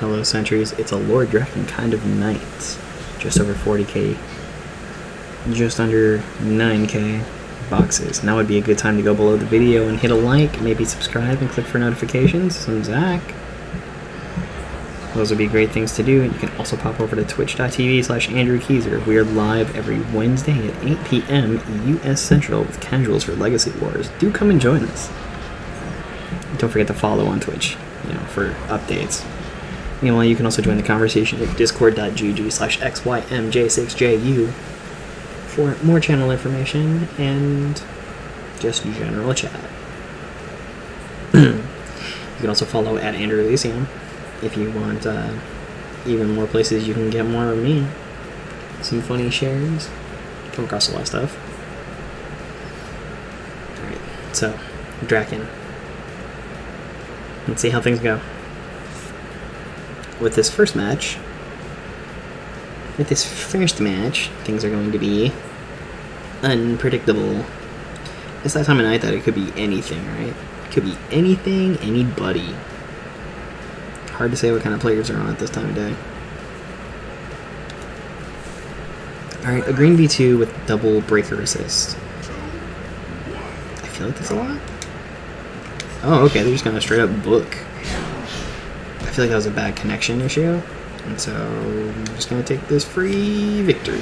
Hello Sentries, it's a Lord Drakkon kind of knight. Just over 40k, just under 9k boxes. Now would be a good time to go below the video and hit a like, maybe subscribe and click for notifications. I'm Zach. Those would be great things to do. And you can also pop over to twitch.tv slash Andrew Keezer. We are live every Wednesday at 8 p.m. U.S. Central with Casuals for Legacy Wars. Do come and join us. Don't forget to follow on Twitch, you know, for updates. Meanwhile, you can also join the conversation at discord.gg slash xymj6ju for more channel information and just general chat. you can also follow at Andrewlysium if you want uh, even more places you can get more of me. Some funny shares. Come across a lot of stuff. Alright, so, Drakkon. Let's see how things go. With this first match, with this first match, things are going to be unpredictable. It's that time of night that it could be anything, right? It could be anything, anybody. Hard to say what kind of players are on at this time of day. Alright, a green V2 with double breaker assist. I feel like that's a lot. Oh, okay, they're just gonna straight up book. I feel like that was a bad connection issue. And so I'm just gonna take this free victory.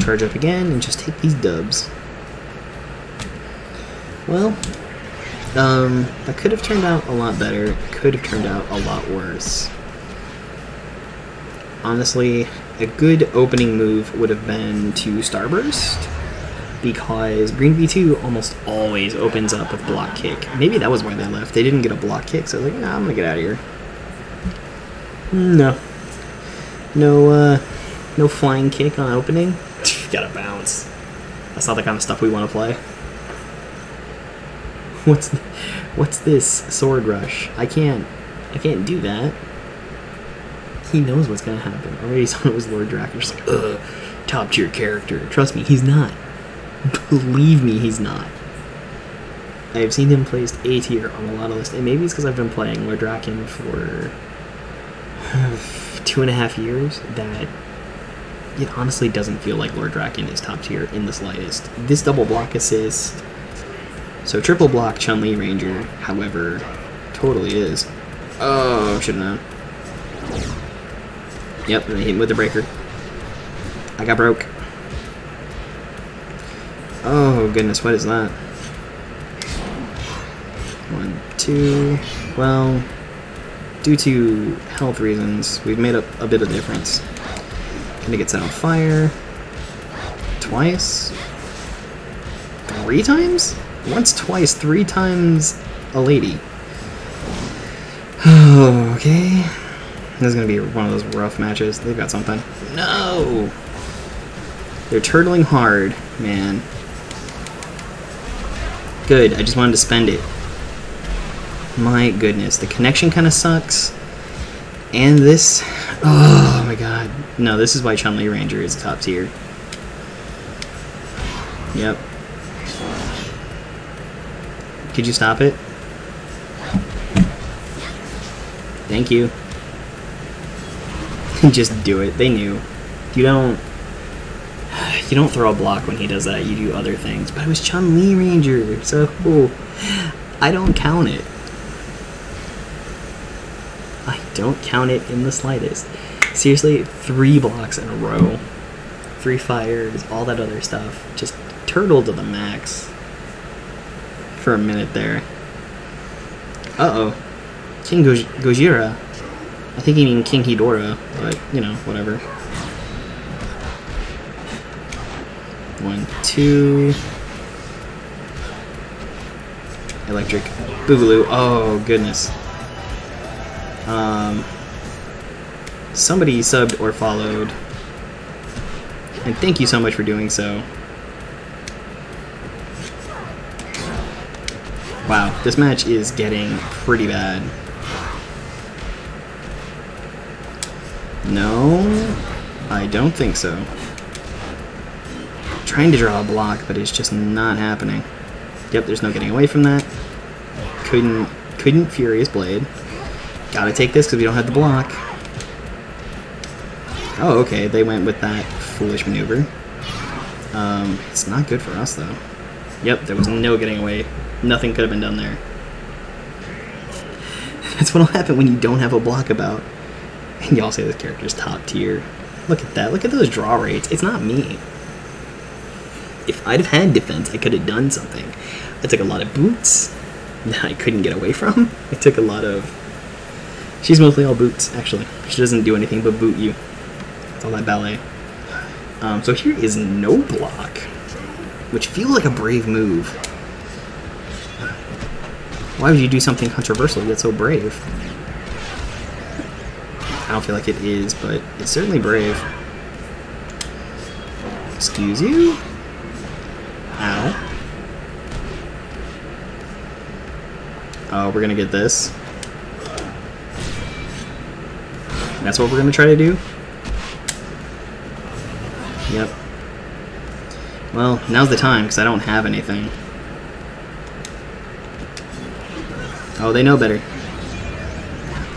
Charge up again and just take these dubs. Well, um, that could have turned out a lot better. It could have turned out a lot worse. Honestly, a good opening move would have been to Starburst because Green V2 almost always opens up with block kick. Maybe that was why they left. They didn't get a block kick, so I was like, nah, I'm gonna get out of here. No. No, uh, no flying kick on opening. Gotta bounce. That's not the kind of stuff we want to play. What's, what's this sword rush? I can't, I can't do that. He knows what's gonna happen. Already saw it was Lord Drakkon. Just like, ugh, top tier character. Trust me, he's not. Believe me, he's not. I have seen him placed A tier on a lot of lists, and maybe it's because I've been playing Lord Drakkon for two and a half years that it honestly doesn't feel like Lord Drakkon is top tier in the slightest. This double block assist, so triple block Chun Li Ranger, however, totally is. Oh, should have known. Yep, I hit him with the breaker. I got broke. Oh goodness, what is that? One, two. Well, due to health reasons, we've made up a bit of difference. Gonna get set on fire. Twice? Three times? Once, twice, three times a lady. okay. This is gonna be one of those rough matches. They've got something. No! They're turtling hard, man. Good, I just wanted to spend it. My goodness, the connection kind of sucks. And this... Oh my god. No, this is why Chun-Li Ranger is top tier. Yep. Could you stop it? Thank you. Just do it. They knew. You don't... You don't throw a block when he does that. You do other things. But it was Chun-Li Ranger, so... I don't count it. I don't count it in the slightest. Seriously, three blocks in a row. Three fires, all that other stuff. Just turtle to the max. For a minute there. Uh-oh. King Goj Gojira. I think he mean King Ghidorah, but, you know, whatever. One, two. Electric Boogaloo. Oh, goodness. Um, somebody subbed or followed. And thank you so much for doing so. Wow, this match is getting pretty bad. No, I don't think so. Trying to draw a block, but it's just not happening. Yep, there's no getting away from that. Couldn't Couldn't Furious Blade. Gotta take this because we don't have the block. Oh, okay, they went with that foolish maneuver. Um, it's not good for us, though. Yep, there was no getting away. Nothing could have been done there. That's what'll happen when you don't have a block about. And y'all say this character's top tier. Look at that. Look at those draw rates. It's not me. If I'd have had defense, I could have done something. I took a lot of boots that I couldn't get away from. I took a lot of... She's mostly all boots, actually. She doesn't do anything but boot you. It's all that ballet. Um, so here is no block, which feels like a brave move. Why would you do something controversial yet so brave? I don't feel like it is, but it's certainly brave. Excuse you? Ow. Oh, we're gonna get this. That's what we're gonna try to do? Yep. Well, now's the time, because I don't have anything. Oh, they know better.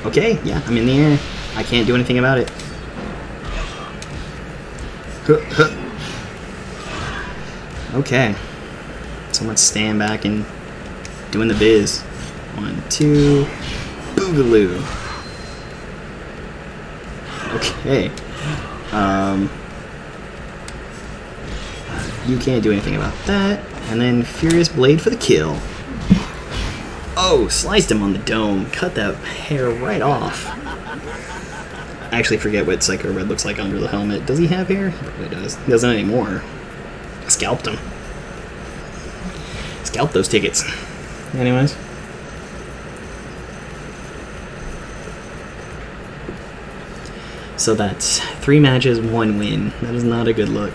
Okay, yeah, I'm in the air. I can't do anything about it. Okay. So let's stand back and doing the biz. One, two, boogaloo. Okay. Um, you can't do anything about that. And then Furious Blade for the kill. Oh, sliced him on the dome. Cut that hair right off. I actually forget what Psycho Red looks like under the helmet. Does he have hair? He probably does. He doesn't anymore. Scalped them. Scalped those tickets. Anyways. So that's three matches, one win. That is not a good look.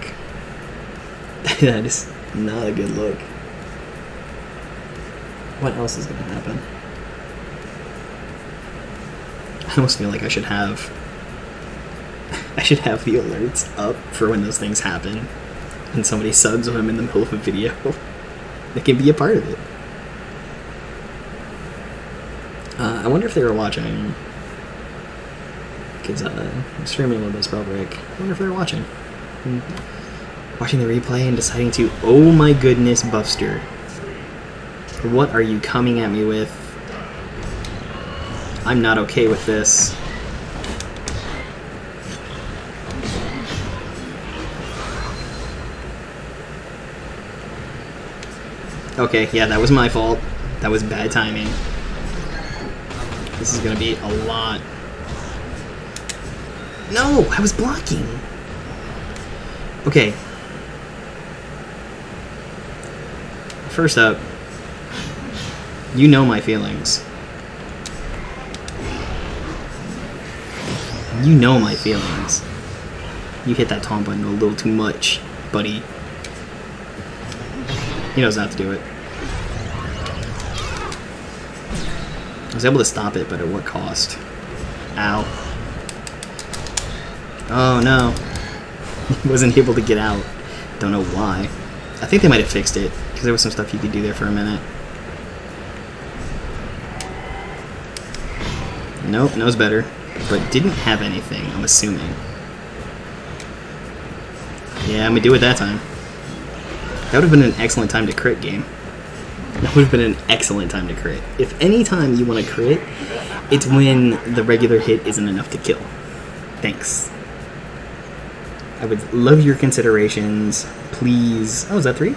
that is not a good look. What else is going to happen? I almost feel like I should have I should have the alerts up for when those things happen and somebody subs when I'm in the middle of a video. they can be a part of it. Uh, I wonder if they were watching. Because uh, I'm streaming a little bit of Spellbreak. I wonder if they were watching. And watching the replay and deciding to, oh my goodness, Buffster. What are you coming at me with? I'm not okay with this. Okay, yeah, that was my fault. That was bad timing. This is gonna be a lot. No, I was blocking. Okay. First up, you know my feelings. You know my feelings. You hit that taunt button a little too much, buddy. He knows not to do it. I was able to stop it, but at what cost? Ow. Oh no. Wasn't able to get out. Don't know why. I think they might have fixed it, because there was some stuff you could do there for a minute. Nope, knows better. But didn't have anything, I'm assuming. Yeah, I'm gonna do it that time. That would have been an excellent time to crit game. That would have been an excellent time to crit. If any time you want to crit, it's when the regular hit isn't enough to kill. Thanks. I would love your considerations. Please. Oh, is that three?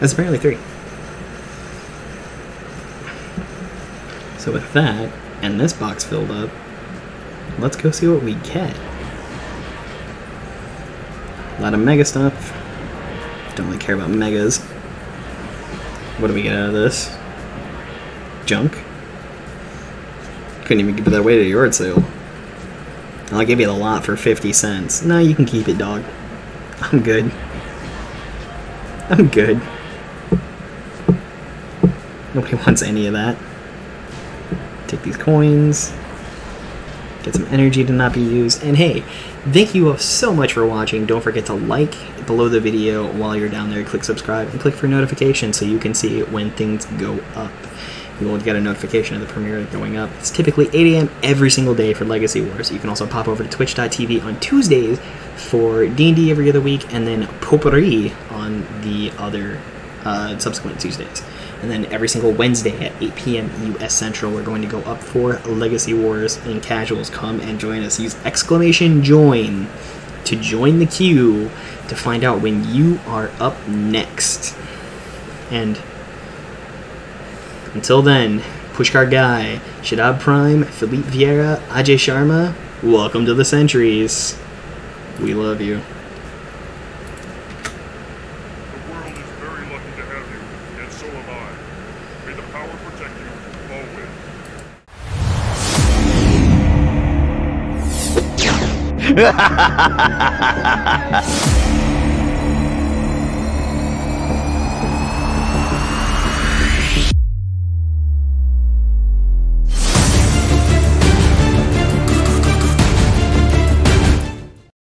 That's apparently three. So with that, and this box filled up, let's go see what we get. A lot of mega stuff. Don't really care about megas. What do we get out of this? Junk? Couldn't even give it away to a yard sale. I'll give you the lot for 50 cents. No, you can keep it, dog. I'm good. I'm good. Nobody wants any of that. Take these coins. Get some energy to not be used. And hey, thank you all so much for watching. Don't forget to like below the video while you're down there. Click subscribe and click for notifications so you can see when things go up. You will get a notification of the premiere going up. It's typically 8 a.m. every single day for Legacy Wars. You can also pop over to twitch.tv on Tuesdays for D&D every other week, and then Potpourri on the other uh, subsequent Tuesdays. And then every single Wednesday at 8 p.m. US Central, we're going to go up for Legacy Wars and casuals. Come and join us. Use exclamation join to join the queue to find out when you are up next. And until then, Pushkar Guy, Shadab Prime, Philippe Vieira, Ajay Sharma, welcome to the Centuries. We love you. You always.